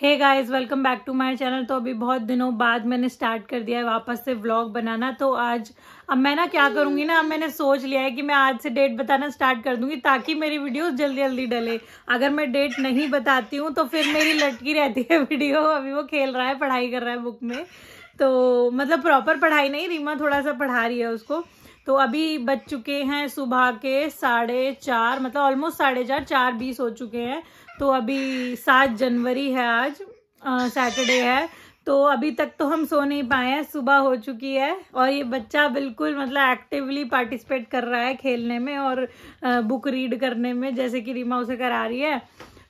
Hey guys welcome back to my channel तो अभी बहुत दिनों बाद मैंने स्टार्ट कर दिया है वापस से व्लॉग बनाना। तो आज अब मैं ना क्या करूँगी ना अब मैंने सोच लिया है कि मैं आज से डेट बताना स्टार्ट कर दूँगी ताकि मेरी वीडियोस जल्दी जल्दी डले। अगर मैं डेट नहीं बताती हूँ तो फिर मेरी लटकी रहती है वीडियो अभी वो खेल रहा है पढ़ाई कर रहा है बुक में। तो मतलब प्रॉपर पढ़ाई नहीं रीमा थोड़ा सा पढ़ा रही है उसको। तो अभी बज चुके हैं सुबह के साढ़े चार मतलब ऑलमोस्ट साढ़े चार चार बीस हो चुके हैं। तो अभी सात जनवरी है आज सैटरडे है। तो अभी तक तो हम सो नहीं पाए हैं, सुबह हो चुकी है। और ये बच्चा बिल्कुल मतलब एक्टिवली पार्टिसिपेट कर रहा है खेलने में और बुक रीड करने में, जैसे कि रीमा उसे करा रही है।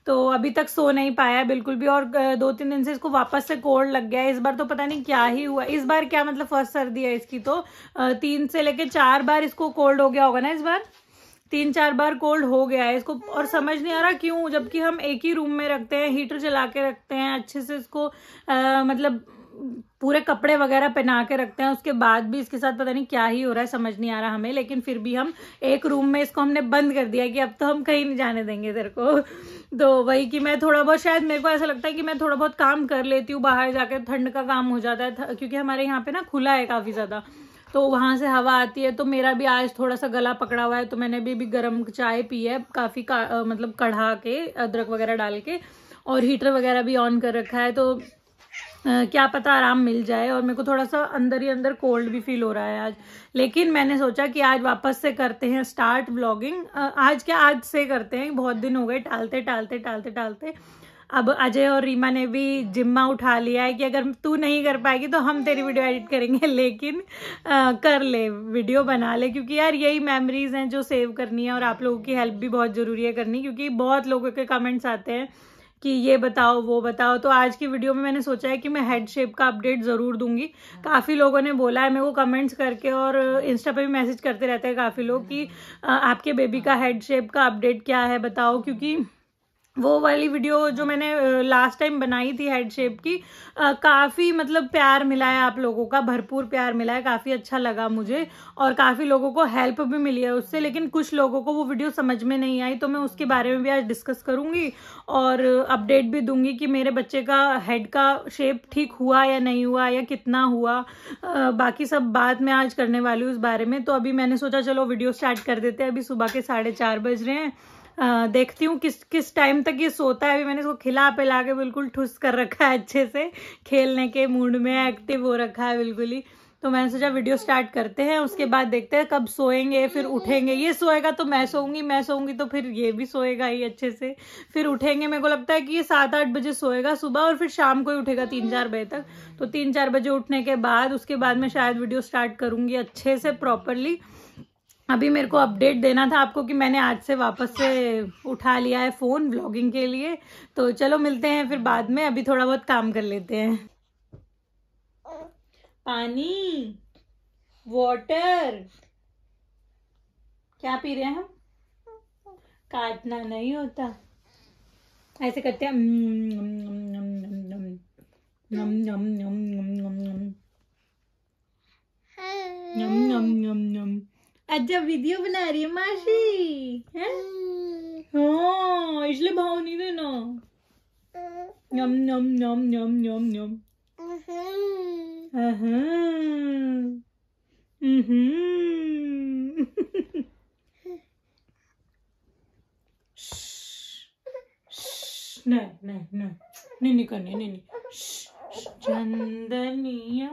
तो अभी तक सो नहीं पाया बिल्कुल भी और दो तीन दिन से इसको वापस से कोल्ड लग गया है। इस बार तो पता नहीं क्या ही हुआ। इस बार क्या मतलब फ़र्स्ट सर्दी है इसकी तो तीन से लेके चार बार इसको कोल्ड हो गया होगा ना इस बार? तीन चार बार कोल्ड हो गया है इसको और समझ नहीं आ रहा क्यों जबकि हम एक ही रूम में रखते हैं हीटर चला के रखते हैं अच्छे से इसको आ, मतलब पूरे कपड़े वगैरह पहना के रखते हैं उसके बाद भी इसके साथ पता नहीं क्या ही हो रहा है समझ नहीं आ रहा हमें लेकिन फिर भी हम एक रूम में इसको हमने बंद कर दिया कि अब तो हम कहीं नहीं जाने देंगे तेरे को। तो वही कि मैं थोड़ा बहुत शायद मेरे को ऐसा लगता है कि मैं थोड़ा बहुत काम कर लेती हूँ बाहर जाकर ठंड का काम हो जाता है क्योंकि हमारे यहाँ पे ना खुला है काफ़ी ज़्यादा। तो वहाँ से हवा आती है तो मेरा भी आज थोड़ा सा गला पकड़ा हुआ है तो मैंने भी, भी गर्म चाय पी है काफ़ी का, मतलब कढ़ा के अदरक वगैरह डाल के और हीटर वगैरह भी ऑन कर रखा है तो आ, क्या पता आराम मिल जाए और मेरे को थोड़ा सा अंदर ही अंदर कोल्ड भी फील हो रहा है आज। लेकिन मैंने सोचा कि आज वापस से करते हैं स्टार्ट ब्लॉगिंग uh, आज क्या आज से करते हैं बहुत दिन हो गए टालते टालते टालते टालते अब अजय और रीमा ने भी जिम्मा उठा लिया है कि अगर तू नहीं कर पाएगी तो हम तेरी वीडियो एडिट करेंगे लेकिन आ, कर ले वीडियो बना ले क्योंकि यार यही मेमोरीज हैं जो सेव करनी है और आप लोगों की हेल्प भी बहुत ज़रूरी है करनी क्योंकि बहुत लोगों के कमेंट्स आते हैं कि ये बताओ वो बताओ। तो आज की वीडियो में मैंने सोचा है कि मैं हेड शेप का अपडेट ज़रूर दूँगी। काफ़ी लोगों ने बोला है मेरे को कमेंट्स करके और इंस्टा पे भी मैसेज करते रहते हैं काफ़ी लोग कि आपके बेबी का हेड शेप का अपडेट क्या है बताओ क्योंकि वो वाली वीडियो जो मैंने लास्ट टाइम बनाई थी हेड शेप की काफ़ी मतलब प्यार मिला है आप लोगों का, भरपूर प्यार मिला है काफ़ी अच्छा लगा मुझे और काफ़ी लोगों को हेल्प भी मिली है उससे, लेकिन कुछ लोगों को वो वीडियो समझ में नहीं आई तो मैं उसके बारे में भी आज डिस्कस करूँगी और अपडेट भी दूँगी कि मेरे बच्चे का हेड का शेप ठीक हुआ या नहीं हुआ या कितना हुआ। बाकी सब बात मैं आज करने वाली हूँ उस बारे में तो अभी मैंने सोचा चलो वीडियो स्टार्ट कर देते हैं, अभी सुबह के साढ़े बज रहे हैं। देखती हूँ किस किस टाइम तक ये सोता है। अभी मैंने इसको खिला पिला के बिल्कुल ठुस कर रखा है अच्छे से। खेलने के मूड में एक्टिव हो रखा है बिल्कुल ही। तो मैंने सोचा वीडियो स्टार्ट करते हैं, उसके बाद देखते हैं कब सोएँगे, फिर उठेंगे। ये सोएगा तो मैं सोऊँगी मैं सोऊँगी तो फिर ये भी सोएगा ही अच्छे से। फिर उठेंगे, मेरे को लगता है कि ये सात आठ बजे सोएगा सुबह और फिर शाम को ही उठेगा तीन चार बजे तक। तो तीन चार बजे उठने के बाद, उसके बाद मैं शायद वीडियो स्टार्ट करूँगी अच्छे से प्रॉपरली अभी मेरे को अपडेट देना था आपको कि मैंने आज से वापस से उठा लिया है फ़ोन ब्लॉगिंग के लिए तो चलो मिलते हैं फिर बाद में अभी थोड़ा बहुत काम कर लेते हैं पानी वाटर क्या पी रहे हैं हम काटना नहीं होता ऐसे करते हैं नम नम नम नम नम अच्छा वीडियो बना रही है मासी है? हाँ इसलिए भाव नहीं देना। नम नम नम नम नम नम। नहीं नहीं नहीं। नहीं नहीं करनी नहीं नहीं। चंदनिया।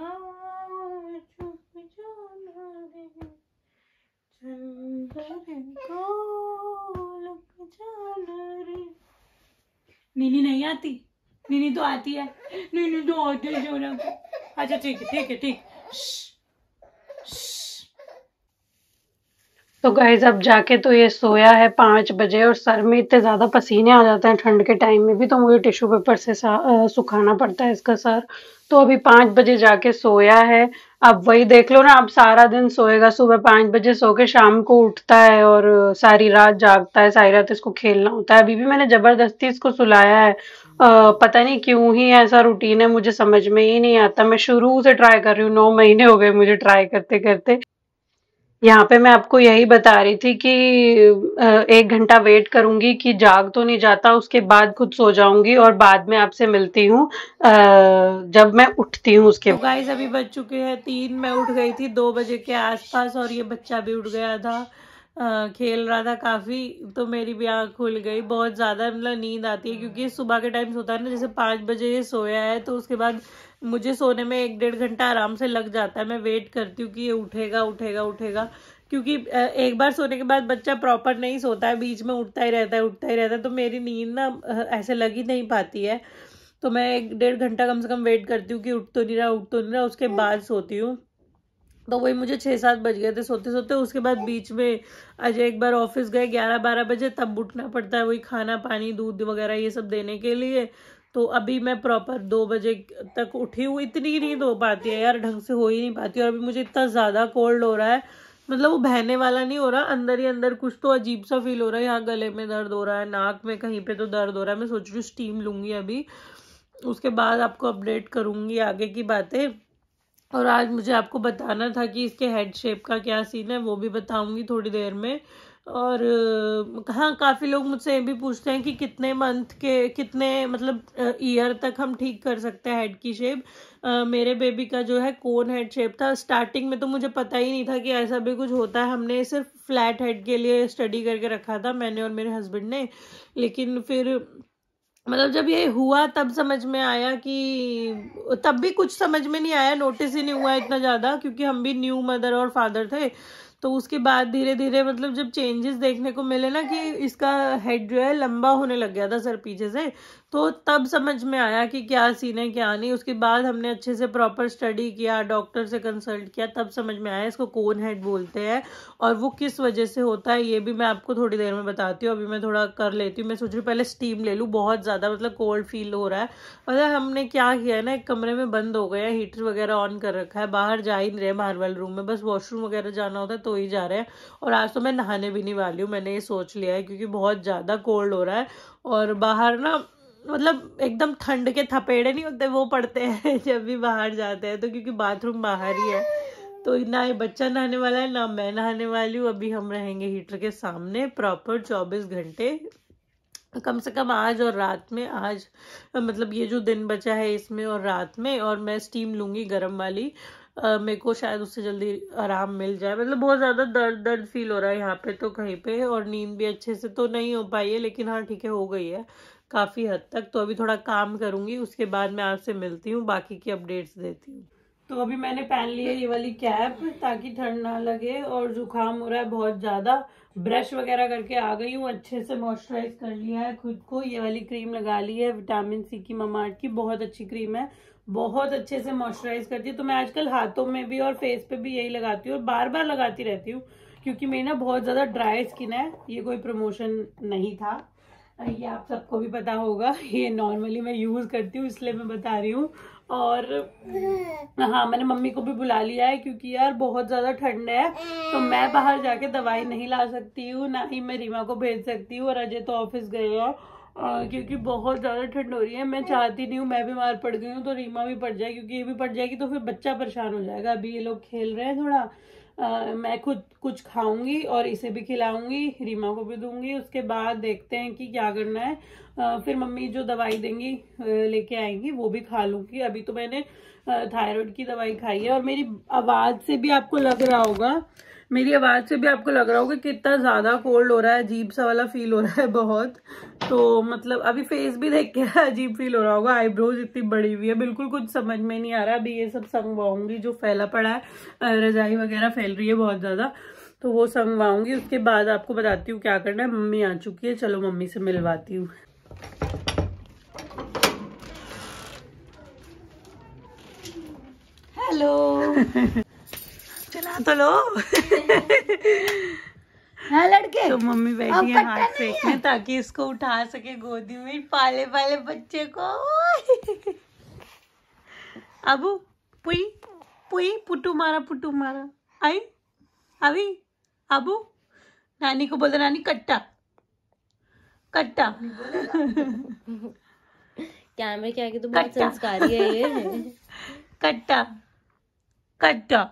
नीनी नहीं आती। नीनी तो आती है। नीनी तो आती है अच्छा ठीक है ठीक है, ठीक। तो गाइज़ अब जाके तो ये सोया है पाँच बजे और सर में इतने ज़्यादा पसीने आ जाते हैं ठंड के टाइम में भी तो मुझे टिश्यू पेपर से सुखाना पड़ता है इसका सर। तो अभी पाँच बजे जाके सोया है। अब वही देख लो ना अब सारा दिन सोएगा सुबह पाँच बजे सो के शाम को उठता है और सारी रात जागता है सारी रात इसको खेलना होता है। अभी भी मैंने ज़बरदस्ती इसको सुलाया है। आ, पता नहीं क्यों ही ऐसा रूटीन है मुझे समझ में ही नहीं आता। मैं शुरू से ट्राई कर रही हूँ नौ महीने हो गए मुझे ट्राई करते करते यहाँ पे मैं आपको यही बता रही थी कि एक घंटा वेट करूँगी कि जाग तो नहीं जाता, उसके बाद खुद सो जाऊँगी और बाद में आपसे मिलती हूँ जब मैं उठती हूँ उसके तो गाइस अभी बज चुके हैं तीन, मैं उठ गई थी दो बजे के आसपास और ये बच्चा भी उठ गया था खेल रहा था काफ़ी तो मेरी भी आँख खुल गई, बहुत ज़्यादा मतलब नींद आती है, क्योंकि सुबह के टाइम सोता है ना, जैसे पाँच बजे ये सोया है तो उसके बाद मुझे सोने में एक डेढ़ घंटा आराम से लग जाता है। मैं वेट करती हूँ कि ये उठेगा उठेगा उठेगा। क्योंकि एक बार सोने के बाद बच्चा प्रॉपर नहीं सोता है बीच में उठता ही रहता है उठता ही रहता है। तो मेरी नींद ना ऐसे लग ही नहीं पाती है। तो मैं एक डेढ़ घंटा कम से कम वेट करती हूँ कि उठ तो नहीं रहा उठ तो नहीं रहा उसके बाद सोती हूँ। तो वही मुझे छः सात बज गए थे सोते सोते। उसके बाद बीच में अजय एक बार ऑफ़िस गए ग्यारह बारह बजे तब उठना पड़ता है। वही खाना पानी दूध वगैरह ये सब देने के लिए। तो अभी मैं प्रॉपर दो बजे तक उठी हूँ। इतनी नींद हो पाती है यार, ढंग से हो ही नहीं पाती और अभी मुझे इतना ज़्यादा कोल्ड हो रहा है। मतलब वो बहने वाला नहीं हो रहा, अंदर ही अंदर कुछ तो अजीब सा फील हो रहा है। यहाँ गले में दर्द हो रहा है, नाक में कहीं पे तो दर्द हो रहा है। मैं सोच रही हूँ स्टीम लूँगी अभी। उसके बाद आपको अपडेट करूँगी आगे की बातें। और आज मुझे आपको बताना था कि इसके हेड शेप का क्या सीन है, वो भी बताऊँगी थोड़ी देर में। और हाँ काफ़ी लोग मुझसे ये भी पूछते हैं कि कितने मंथ के, कितने मतलब ईयर तक हम ठीक कर सकते हैं हेड की शेप मेरे बेबी का जो है कोन हेड शेप था। स्टार्टिंग में तो मुझे पता ही नहीं था कि ऐसा भी कुछ होता है। हमने सिर्फ़ फ्लैट हेड के लिए स्टडी करके रखा था, मैंने और मेरे हस्बैंड ने। लेकिन फिर मतलब जब ये हुआ, तब समझ में आया कि, तब भी कुछ समझ में नहीं आया नोटिस ही नहीं हुआ इतना ज़्यादा, क्योंकि हम भी न्यू मदर और फादर थे। तो उसके बाद धीरे धीरे मतलब जब चेंजेस देखने को मिले ना कि इसका हेड जो है लंबा होने लग गया था सर पीछे से तो तब समझ में आया कि क्या सीन है, क्या नहीं। उसके बाद हमने अच्छे से प्रॉपर स्टडी किया डॉक्टर से कंसल्ट किया, तब समझ में आया इसको कोन हेड बोलते हैं और वो किस वजह से होता है, ये भी मैं आपको थोड़ी देर में बताती हूँ। अभी मैं थोड़ा कर लेती हूँ। मैं सोच रही हूँ पहले स्टीम ले लूँ, बहुत ज़्यादा मतलब कोल्ड फील हो रहा है। मतलब हमने क्या किया है ना, एक कमरे में बंद हो गया हीटर वगैरह ऑन कर रखा है, बाहर जा ही नहीं रहे वाले रूम में, बस वॉशरूम वगैरह जाना होता है तो ही जा रहे हैं। और आज तो मैं नहाने भी नहीं वाली हूँ, मैंने ये सोच लिया है क्योंकि बहुत ज़्यादा कोल्ड हो रहा है। और बाहर ना मतलब एकदम ठंड के थपेड़े नहीं होते, वो पड़ते हैं जब भी बाहर जाते हैं। तो क्योंकि बाथरूम बाहर ही है तो ना ये बच्चा नहाने वाला है, ना मैं नहाने वाली हूँ। अभी हम रहेंगे हीटर के सामने प्रॉपर चौबीस घंटे। कम से कम आज और रात में, आज मतलब ये जो दिन बचा है इसमें और रात में, और मैं स्टीम लूँगी गर्म वाली। मेरे को शायद उससे जल्दी आराम मिल जाए। मतलब बहुत ज़्यादा दर्द दर्द फील हो रहा है यहाँ पे तो कहीं पे और नींद भी अच्छे से तो नहीं हो पाई है, लेकिन हाँ ठीक है, हो गई है काफ़ी हद तक। तो अभी थोड़ा काम करूँगी, उसके बाद मैं आपसे मिलती हूँ, बाकी की अपडेट्स देती हूँ। तो अभी मैंने पहन लिया ये वाली कैप ताकि ठंड ना लगे और जुकाम हो रहा है बहुत ज़्यादा। ब्रश वगैरह करके आ गई हूँ, अच्छे से मॉइस्चराइज कर लिया है खुद को। ये वाली क्रीम लगा ली है विटामिन सी की ममार्ट की, बहुत अच्छी क्रीम है। बहुत अच्छे से मॉइस्चराइज करती है। तो मैं आजकल हाथों में भी और फेस पे भी यही लगाती हूँ और बार बार लगाती रहती हूँ, क्योंकि मेरी ना बहुत ज़्यादा ड्राई स्किन है। ये कोई प्रमोशन नहीं था। ये आप सबको भी पता होगा, ये नॉर्मली मैं यूज़ करती हूँ, इसलिए मैं बता रही हूँ। और हाँ मैंने मम्मी को भी बुला लिया है, क्योंकि यार बहुत ज़्यादा ठंड है। तो मैं बाहर जाके दवाई नहीं ला सकती हूँ, ना ही मैं रीमा को भेज सकती हूँ। और अजय तो ऑफ़िस गए हैं। क्योंकि बहुत ज़्यादा ठंड हो रही है मैं चाहती नहीं हूँ मैं बीमार पड़ गई हूँ तो रीमा भी पड़ जाए क्योंकि ये भी पड़ जाएगी तो फिर बच्चा परेशान हो जाएगा। अभी ये लोग खेल रहे हैं थोड़ा आ, मैं खुद कुछ खाऊँगी और इसे भी खिलाऊँगी रीमा को भी दूँगी उसके बाद देखते हैं कि क्या करना है। आ, फिर मम्मी जो दवाई देंगी लेके आएँगी वो भी खा लूँगी। अभी तो मैंने थायराइड की दवाई खाई है और मेरी आवाज़ से भी आपको लग रहा होगा मेरी आवाज़ से भी आपको लग रहा होगा कि कितना ज़्यादा कोल्ड हो रहा है अजीब सा वाला फील हो रहा है बहुत। तो मतलब अभी फेस भी देख के अजीब फील हो रहा होगा आईब्रोज इतनी बड़ी हुई है बिल्कुल कुछ समझ में नहीं आ रहा। अभी ये सब संगवाऊँगी जो फैला पड़ा है रजाई वगैरह फैल रही है बहुत ज़्यादा तो वो संगवाऊँगी उसके बाद आपको बताती हूँ क्या करना है। मम्मी आ चुकी है चलो मम्मी से मिलवाती हूँ। हेलो चला तो लो हाँ लड़के। तो मम्मी बैठी है हाथ फेंकने ताकि इसको उठा सके गोदी में पाले पाले बच्चे को। अबू पुई पुई पुटू मारा पुटू मारा। आई अभी अबू। नानी को बोलते नानी कट्टा। कट्टा। कैमरे के आगे तो बहुत संस्कारी है ये। कट्टा। कट्टा।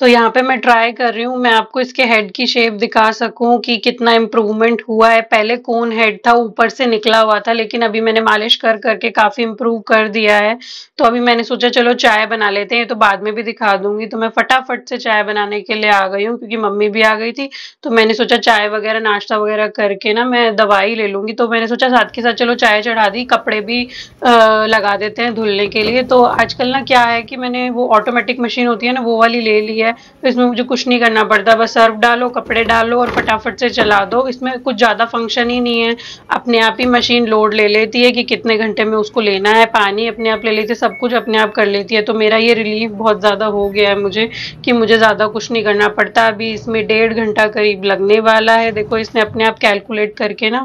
तो यहाँ पे मैं ट्राई कर रही हूँ, मैं आपको इसके हेड की शेप दिखा सकूँ कि कितना इम्प्रूवमेंट हुआ है। पहले कौन हेड था, ऊपर से निकला हुआ था, लेकिन अभी मैंने मालिश कर करके काफ़ी इम्प्रूव कर दिया है। तो अभी मैंने सोचा, चलो चाय बना लेते हैं तो बाद में भी दिखा दूँगी। तो मैं फटाफट से चाय बनाने के लिए आ गई हूँ, क्योंकि मम्मी भी आ गई थी। तो मैंने सोचा चाय वगैरह, नाश्ता वगैरह करके ना मैं दवाई ले लूँगी। तो मैंने सोचा साथ के साथ, चलो चाय चढ़ा दी, कपड़े भी लगा देते हैं धुलने के लिए। तो आजकल ना क्या है कि मैंने वो ऑटोमेटिक मशीन होती है ना, वो वाली ले ली है। है तो इसमें मुझे कुछ नहीं करना पड़ता, बस सर्फ डालो, कपड़े डालो और फटाफट से चला दो। इसमें कुछ ज़्यादा फ़ंक्शन ही नहीं है। अपने आप ही मशीन लोड ले लेती है कि कितने घंटे में उसको लेना है। पानी अपने आप ले लेती है, सब कुछ अपने आप कर लेती है। तो मेरा ये रिलीफ बहुत ज़्यादा हो गया है मुझे कि मुझे ज़्यादा कुछ नहीं करना पड़ता। अभी इसमें डेढ़ घंटा करीब लगने वाला है। देखो, इसने अपने आप कैलकुलेट करके ना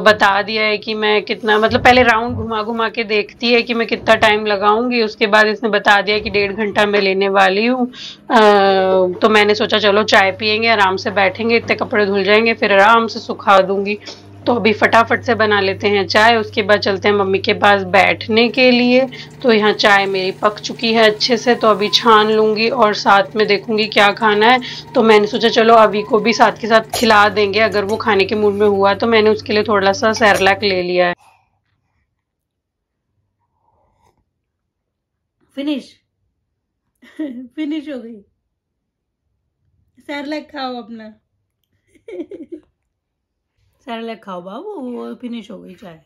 बता दिया है कि मैं कितना मतलब पहले राउंड घुमा घुमा के देखती है कि मैं कितना टाइम लगाऊँगी। उसके बाद इसने बता दिया कि डेढ़ घंटा मैं लेने वाली हूँ। तो मैंने सोचा, चलो चाय पियेंगे, आराम से बैठेंगे, इतने कपड़े धुल जाएँगे, फिर आराम से सुखा दूँगी। तो अभी फटाफट से बना लेते हैं चाय, उसके बाद चलते हैं मम्मी के पास बैठने के लिए। तो यहाँ चाय मेरी पक चुकी है अच्छे से तो अभी छान लूँगी और साथ में देखूँगी क्या खाना है। तो मैंने सोचा, चलो अभी को भी साथ के साथ खिला देंगे, अगर वो खाने के मूड में हुआ तो मैंने उसके लिए थोड़ा सा सैरलैक ले लिया है। फिनिश। फिनिश हो गई। सैरलैक खाओ अपना सैरलैक खाओ बाबू वो फिनिश हो गई चाय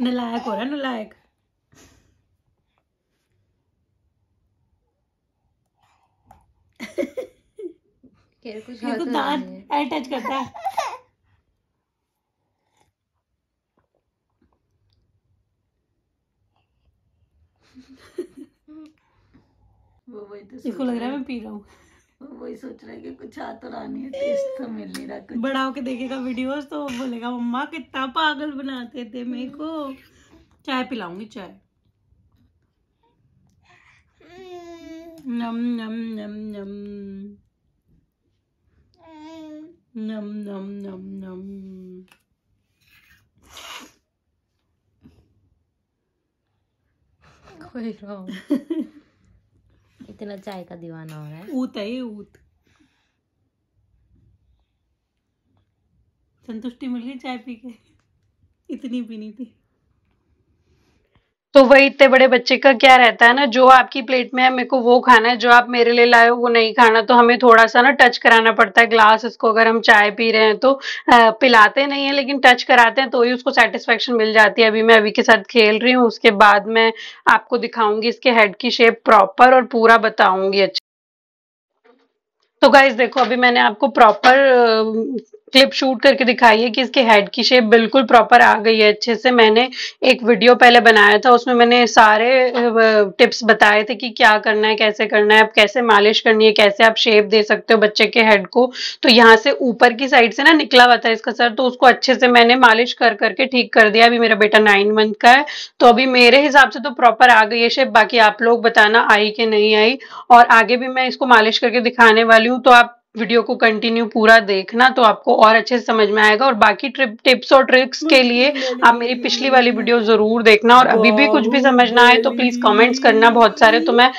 नलायक हो रहा है नलायक कुछ तो दांत अटैच करता है वो वही तो इसको लग रहा है मैं पी रहा हूँ। वही सोच रहा है कि कुछ आ तो रहा नहीं है टेस्ट तो मिल नहीं रहा कुछ। बड़ा होके देखेगा वीडियोस तो बोलेगा मम्मा कितना पागल बनाते थे मेरे को। चाय पिलाऊँगी चाय। नम नम नम नम। नम नम नम नम। कोई इतना चाय का दीवाना हो रहा है। ऊत है, ये ऊत। संतुष्टि मिल गई चाय पी के? इतनी पीनी थी। तो वही इतने बड़े बच्चे का क्या रहता है ना, जो आपकी प्लेट में है, मेरे को वो खाना है, जो आप मेरे लिए लाए हो, वो नहीं खाना तो हमें थोड़ा सा ना टच कराना पड़ता है ग्लास इसको अगर हम चाय पी रहे हैं तो पिलाते नहीं है, लेकिन टच कराते हैं तो ही उसको सेटिस्फेक्शन मिल जाती है। अभी मैं अभी के साथ खेल रही हूँ, उसके बाद मैं आपको दिखाऊँगी इसके हेड की शेप प्रॉपर और पूरा बताऊँगी अच्छा तो गाइज़ देखो, अभी मैंने आपको प्रॉपर क्लिप शूट करके दिखाई है कि इसके हेड की शेप बिल्कुल प्रॉपर आ गई है। अच्छे से मैंने एक वीडियो पहले बनाया था, उसमें मैंने सारे टिप्स बताए थे कि क्या करना है, कैसे करना है आप कैसे मालिश करनी है, कैसे आप शेप दे सकते हो बच्चे के हेड को। तो यहाँ से ऊपर की साइड से ना निकला हुआ था इसका सर तो उसको अच्छे से मैंने मालिश कर, करके ठीक कर दिया। अभी मेरा बेटा नाइन मंथ का है तो अभी मेरे हिसाब से तो प्रॉपर आ गई है शेप बाकी आप लोग बताना आई कि नहीं आई। और आगे भी मैं इसको मालिश करके दिखाने वाली हूँ तो आप वीडियो को कंटिन्यू पूरा देखना तो आपको और अच्छे से समझ में आएगा। और बाकी ट्रिप टिप्स और ट्रिक्स के लिए आप मेरी पिछली वाली वीडियो ज़रूर देखना। और अभी भी कुछ भी समझना है तो प्लीज़ कमेंट्स करना बहुत सारे। तो मैं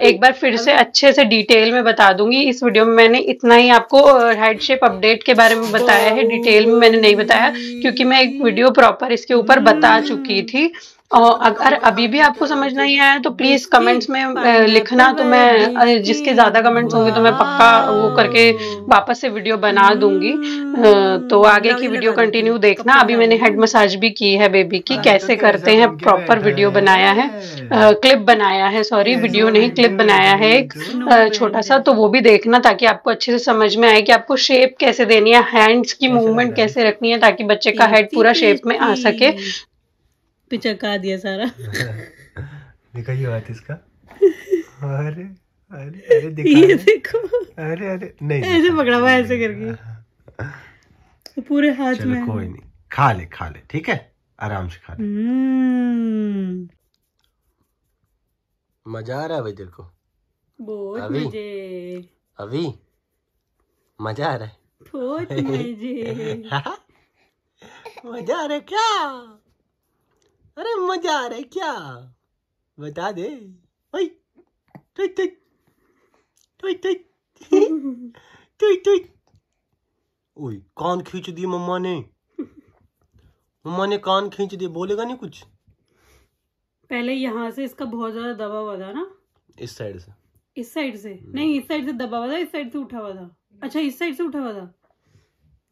एक बार फिर से अच्छे से डिटेल में बता दूँगी। इस वीडियो में मैंने इतना ही आपको हेड शेप अपडेट के बारे में बताया है। डिटेल में मैंने नहीं बताया, क्योंकि मैं एक वीडियो प्रॉपर इसके ऊपर बता चुकी थी। और अगर अभी भी आपको समझ नहीं आया तो प्लीज़ कमेंट्स में लिखना तो मैं जिसके ज़्यादा कमेंट्स होंगे तो मैं पक्का वो करके वापस से वीडियो बना दूँगी। तो आगे की वीडियो कंटिन्यू देखना। अभी मैंने हेड मसाज भी की है बेबी की कैसे करते हैं प्रॉपर वीडियो बनाया है। क्लिप बनाया है सॉरी वीडियो नहीं क्लिप बनाया है एक छोटा सा तो वो भी देखना ताकि आपको अच्छे से समझ में आए कि आपको शेप कैसे देनी है हैंड्स की मूवमेंट कैसे रखनी है ताकि बच्चे का हेड पूरा शेप में आ सके। पिचका दिया सारा। देखा ये बात इसका। अरे अरे अरे दिखा ये देखो। अरे अरे नहीं ऐसे पकड़ा हुआ ऐसे करके। तो पूरे हाथ में। कोई नहीं। खा ले खा ले ठीक है? आराम से खा ले। हम्म। मज़ा आ रहा है भाई तेरे को? बहुत अभी? मज़े। अभी? मज़ा आ रहा है? बहुत मज़े। मज़ा आ रहा है क्या? अरे मज़ा आ रहा है क्या? बता दे। ओए कान खींच दी मम्मा ने। मम्मा ने कान खींच दिए। बोलेगा नहीं कुछ? पहले यहाँ से इसका बहुत ज़्यादा दबा हुआ था ना? इस साइड से। इस साइड से? नहीं इस साइड से दबा हुआ था इस साइड से उठा हुआ था। अच्छा इस साइड से उठा हुआ था।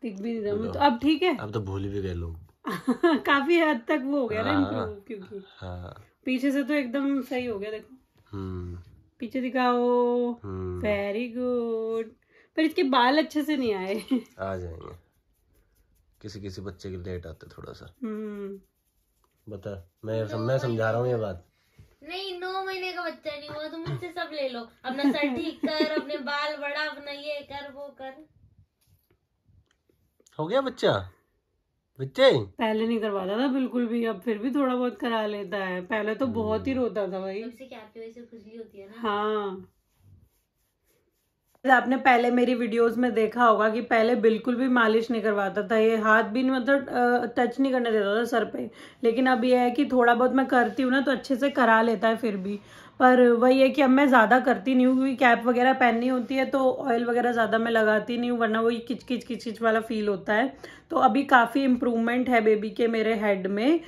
दिख भी नहीं तो। अब ठीक है। अब तो भूल भी गए लोग। काफ़ी हद तक वो हो गया ना हाँ, क्योंकि हाँ। पीछे से तो एकदम सही हो गया देखो। हम्म। पीछे दिखाओ। वेरी हम्म। गुड पर इसके बाल अच्छे से नहीं आए। आ जाएँगे। किसी किसी बच्चे के लेट आते थोड़ा सा। हम्म। बता मैं सम, मैं समझा रहा हूँ ये बात। नहीं नौ महीने का बच्चा नहीं हुआ तो मुझसे सब ले लो। अपना सर ठीक कर अपने बाल बड़ा अपना ये कर वो कर। हो गया बच्चा? बच्चे पहले नहीं करवाता था बिल्कुल भी। अब फिर भी थोड़ा बहुत करा लेता है। पहले तो बहुत ही हम्म। रोता था भाई। होती है ना। हाँ। आपने पहले मेरी वीडियोस में देखा होगा कि पहले बिल्कुल भी मालिश नहीं करवाता था। ये हाथ भी मतलब टच नहीं करने देता था सर पे। लेकिन अब ये है कि थोड़ा बहुत मैं करती हूँ ना तो अच्छे से करा लेता है फिर भी। पर वही है कि अब मैं ज़्यादा करती नहीं हूँ क्योंकि कैप वगैरह पहननी होती है तो ऑयल वगैरह ज़्यादा मैं लगाती नहीं हूँ वरना वही किच किच किच किच वाला फील होता है। तो अभी काफ़ी इम्प्रूवमेंट है बेबी के मेरे हेड में।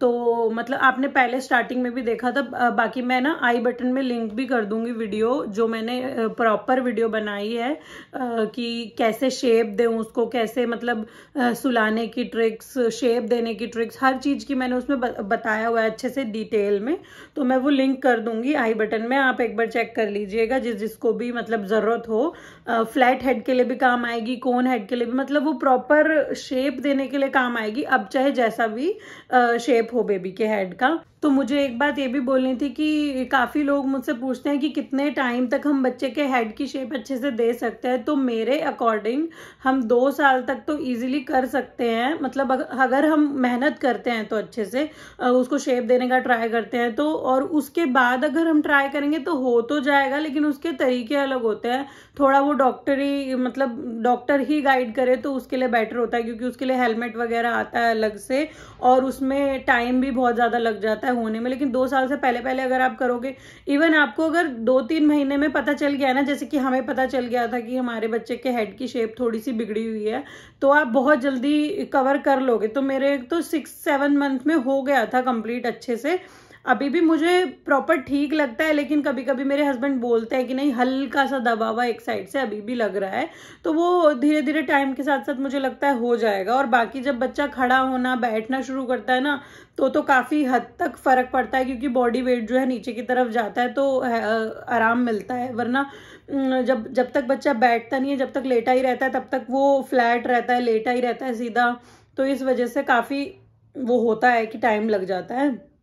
तो मतलब आपने पहले स्टार्टिंग में भी देखा था बाकी मैं ना आई बटन में लिंक भी कर दूँगी वीडियो जो मैंने प्रॉपर वीडियो बनाई है कि कैसे शेप दें उसको, कैसे मतलब सुलाने की ट्रिक्स शेप देने की ट्रिक्स हर चीज़ की मैंने उसमें बताया हुआ है अच्छे से डिटेल में। तो मैं वो लिंक कर दूँगी आई बटन में, आप एक बार चेक कर लीजिएगा, जिस, जिसको भी मतलब ज़रूरत हो। फ्लैट हेड के लिए भी काम आएगी कोन हेड के लिए भी मतलब वो प्रॉपर प्रॉपर शेप देने के लिए काम आएगी। अब चाहे जैसा भी शेप हो बेबी के हेड का। तो मुझे एक बात ये भी बोलनी थी कि काफ़ी लोग मुझसे पूछते हैं कि कितने टाइम तक हम बच्चे के हेड की शेप अच्छे से दे सकते हैं। तो मेरे अकॉर्डिंग हम दो साल तक तो इजीली कर सकते हैं। मतलब अगर हम मेहनत करते हैं तो अच्छे से उसको शेप देने का ट्राई करते हैं तो और उसके बाद अगर हम ट्राई करेंगे तो हो तो जाएगा, लेकिन उसके तरीके अलग होते हैं। थोड़ा वो डॉक्टरी मतलब डॉक्टर ही गाइड करे तो उसके लिए बेटर होता है, क्योंकि उसके लिए हेलमेट वगैरह आता है अलग से, और उसमें टाइम भी बहुत ज़्यादा लग जाता है। होने में, लेकिन दो साल से पहले पहले अगर आप करोगे इवन आपको अगर दो तीन महीने में पता चल गया ना, जैसे कि हमें पता चल गया था कि हमारे बच्चे के हेड की शेप थोड़ी सी बिगड़ी हुई है तो आप बहुत जल्दी कवर कर लोगे। तो मेरे तो सिक्स सेवन मंथ में हो गया था कंप्लीट अच्छे से। अभी भी मुझे प्रॉपर ठीक लगता है, लेकिन कभी कभी मेरे हस्बैंड बोलते हैं कि नहीं हल्का सा दबा हुआ एक साइड से, अभी भी लग रहा है। तो वो धीरे धीरे टाइम के साथ साथ मुझे लगता है हो जाएगा। और बाकी जब बच्चा खड़ा होना, बैठना शुरू करता है ना तो तो काफ़ी हद तक फ़र्क पड़ता है, क्योंकि बॉडी वेट जो है नीचे की तरफ़ जाता है तो आराम मिलता है। वरना जब जब तक बच्चा बैठता नहीं है, जब तक लेटा ही रहता है, तब तक वो फ्लैट रहता है, लेटा ही रहता है, सीधा। तो इस वजह से काफ़ी वो होता है कि टाइम लग जाता है।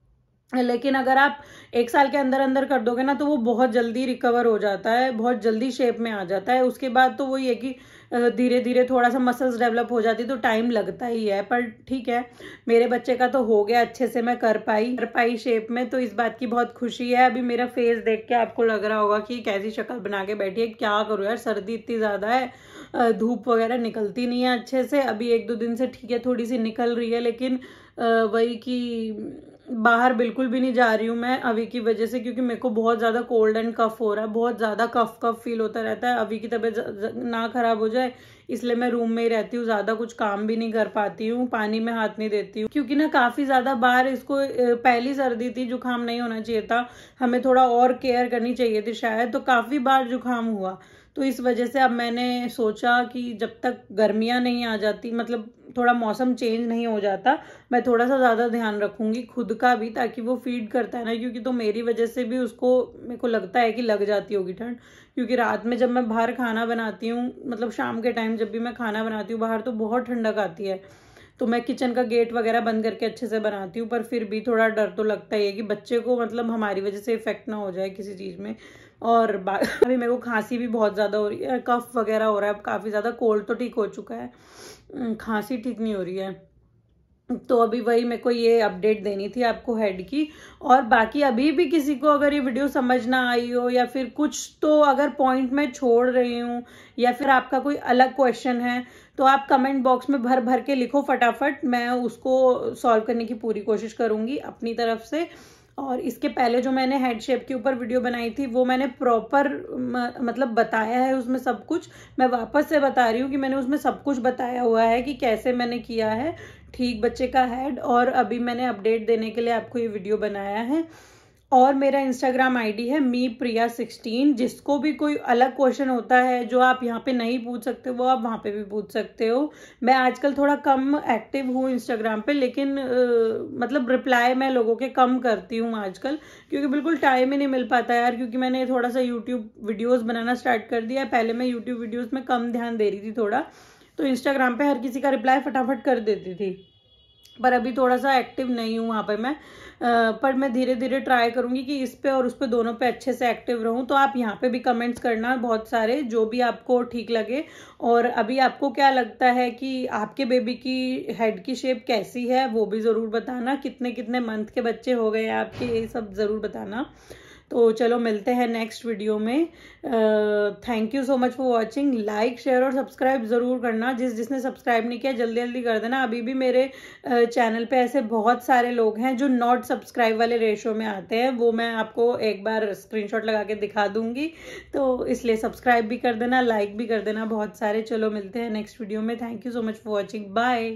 लेकिन अगर आप एक साल के अंदर अंदर कर दोगे ना तो वो बहुत जल्दी रिकवर हो जाता है, बहुत जल्दी शेप में आ जाता है। उसके बाद तो वही है कि धीरे धीरे थोड़ा सा मसल्स डेवलप हो जाती तो टाइम लगता ही है। पर ठीक है, मेरे बच्चे का तो हो गया, अच्छे से मैं कर पाई कर पाई शेप में तो इस बात की बहुत खुशी है। अभी मेरा फेस देख के आपको लग रहा होगा कि कैसी शक्ल बना के बैठी है, क्या करूँ यार, सर्दी इतनी ज़्यादा है धूप वगैरह निकलती नहीं है अच्छे से। अभी एक दो दिन से ठीक है, थोड़ी सी निकल रही है, लेकिन वही कि बाहर बिल्कुल भी नहीं जा रही हूँ मैं अभी की वजह से, क्योंकि मेरे को बहुत ज़्यादा कोल्ड एंड कफ हो रहा है, बहुत ज़्यादा कफ कफ फील होता रहता है। अभी की तबीयत ना खराब हो जाए, इसलिए मैं रूम में ही रहती हूँ, ज़्यादा कुछ काम भी नहीं कर पाती हूँ, पानी में हाथ नहीं देती हूँ। क्योंकि ना काफ़ी ज़्यादा बाहर इसको पहली सर्दी थी जुकाम नहीं होना चाहिए था, हमें थोड़ा और केयर करनी चाहिए थी शायद तो काफ़ी बार जुकाम हुआ। तो इस वजह से अब मैंने सोचा कि जब तक गर्मियाँ नहीं आ जाती मतलब थोड़ा मौसम चेंज नहीं हो जाता, मैं थोड़ा सा ज़्यादा ध्यान रखूँगी खुद का भी ताकि वो फ़ीड करता है ना, क्योंकि तो मेरी वजह से भी उसको मेरे को लगता है कि लग जाती होगी ठंड। क्योंकि रात में जब मैं बाहर खाना बनाती हूँ मतलब शाम के टाइम जब भी मैं खाना बनाती हूँ, बाहर तो बहुत ठंडक आती है। तो मैं किचन का गेट वगैरह बंद करके अच्छे से बनाती हूँ, पर फिर भी थोड़ा डर तो लगता ही है कि बच्चे को मतलब हमारी वजह से इफ़ेक्ट ना हो जाए किसी चीज़ में। और अभी मेरे को खांसी भी बहुत ज़्यादा हो रही है, कफ वगैरह हो रहा है काफ़ी ज़्यादा कोल्ड तो ठीक हो चुका है। खांसी ठीक नहीं हो रही है। तो अभी वही मेरे को ये अपडेट देनी थी आपको हेड की। और बाकी अभी भी किसी को अगर ये वीडियो समझ ना आई हो या फिर कुछ तो अगर पॉइंट मैं छोड़ रही हूँ या फिर आपका कोई अलग क्वेश्चन है तो आप कमेंट बॉक्स में भर भर के लिखो फटाफट। मैं उसको सॉल्व करने की पूरी कोशिश करूँगी अपनी तरफ़ से। और इसके पहले जो मैंने हेड शेप के ऊपर वीडियो बनाई थी, वो मैंने प्रॉपर मतलब बताया है उसमें सब कुछ। मैं वापस से बता रही हूँ कि मैंने उसमें सब कुछ बताया हुआ है कि कैसे मैंने किया है, ठीक बच्चे का हेड और अभी मैंने अपडेट देने के लिए आपको ये वीडियो बनाया है। और मेरा इंस्टाग्राम आईडी है मी प्रिया सिक्सटीन जिसको भी कोई अलग क्वेश्चन होता है जो आप यहाँ पे नहीं पूछ सकते वो आप वहाँ पे भी पूछ सकते हो। मैं आजकल थोड़ा कम एक्टिव हूँ इंस्टाग्राम पे लेकिन आ, मतलब रिप्लाई मैं लोगों के कम करती हूँ आजकल क्योंकि बिल्कुल टाइम ही नहीं मिल पाता यार क्योंकि मैंने थोड़ा सा यूट्यूब वीडियोज़ बनाना स्टार्ट कर दिया पहले मैं यूट्यूब वीडियोज़ में कम ध्यान दे रही थी थोड़ा तो इंस्टाग्राम पर हर किसी का रिप्लाई फटाफट कर देती थी। पर अभी थोड़ा सा एक्टिव नहीं हूँ वहाँ पर मैं। पर मैं धीरे धीरे ट्राई करूँगी कि इस पे और उस पे दोनों पे अच्छे से एक्टिव रहूँ। तो आप यहाँ पे भी कमेंट्स करना बहुत सारे, जो भी आपको ठीक लगे। और अभी आपको क्या लगता है कि आपके बेबी की हेड की शेप कैसी है, वो भी ज़रूर बताना। कितने कितने मंथ के बच्चे हो गए आपके, ये सब ज़रूर बताना। तो चलो मिलते हैं नेक्स्ट वीडियो में। Thank you so much for watching like share और सब्सक्राइब ज़रूर करना। जिस जिसने सब्सक्राइब नहीं किया, जल्दी जल्दी कर देना। अभी भी मेरे चैनल पे ऐसे बहुत सारे लोग हैं जो नॉट सब्सक्राइब वाले रेशो में आते हैं। वो मैं आपको एक बार स्क्रीनशॉट लगा के दिखा दूँगी। तो इसलिए सब्सक्राइब भी कर देना लाइक भी कर देना बहुत सारे। चलो मिलते हैं नेक्स्ट वीडियो में। Thank you so much for watching bye